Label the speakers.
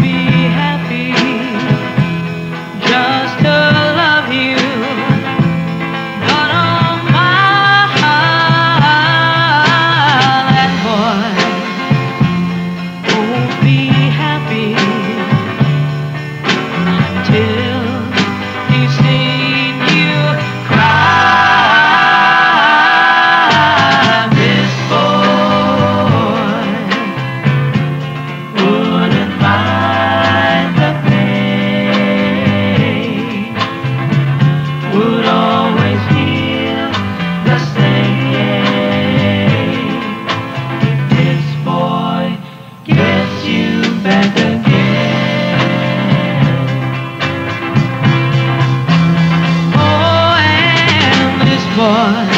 Speaker 1: be 我